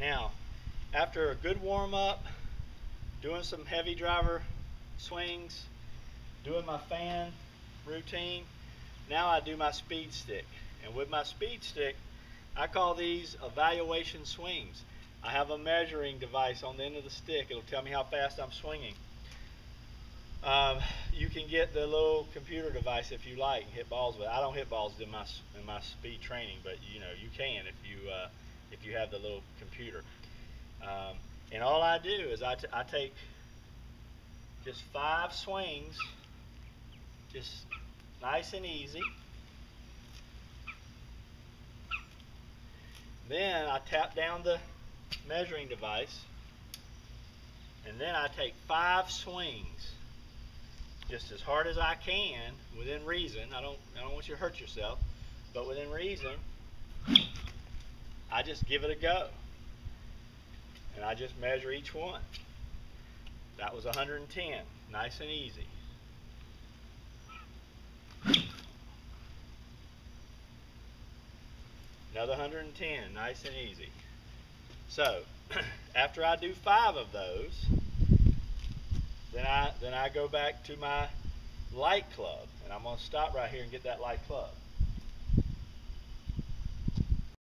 Now, after a good warm up, doing some heavy driver swings, doing my fan routine, now I do my speed stick. And with my speed stick, I call these evaluation swings. I have a measuring device on the end of the stick. It'll tell me how fast I'm swinging. Um, you can get the little computer device if you like and hit balls with. it. I don't hit balls in my in my speed training, but you know you can if you uh, if you have the little computer. Um, and all I do is I, I take just five swings, just nice and easy. Then I tap down the measuring device, and then I take five swings, just as hard as I can, within reason. I don't I don't want you to hurt yourself, but within reason, I just give it a go, and I just measure each one. That was 110, nice and easy. Another 110, nice and easy. So, after I do five of those, then I then I go back to my light club, and I'm gonna stop right here and get that light club.